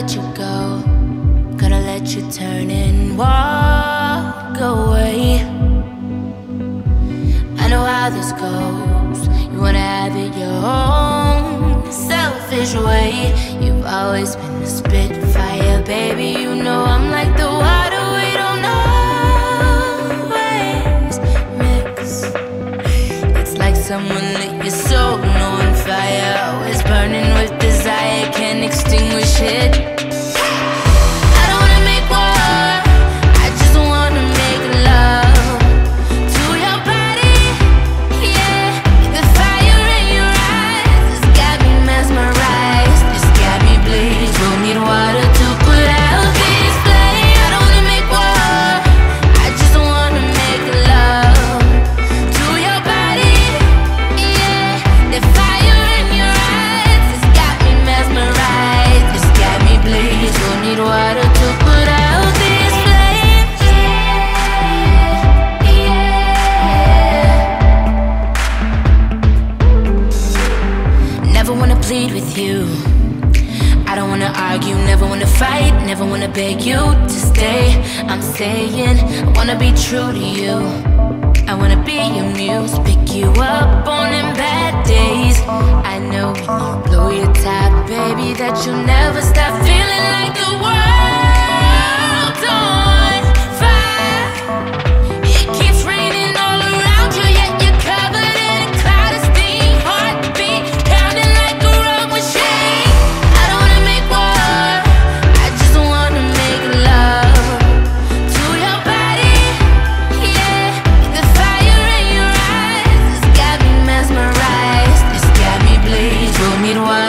let you go. Gonna let you turn and walk away. I know how this goes. You wanna have it your own selfish way. You've always been a spitfire, baby. You know I'm like the water we don't always mix. It's like someone lit your soul, knowing fire always burning. never wanna plead with you. I don't wanna argue, never wanna fight, never wanna beg you to stay. I'm saying, I wanna be true to you. I wanna be your muse, pick you up on them bad days. I know when you blow your top, baby, that you'll never stop feeling like the world. Don't meanwhile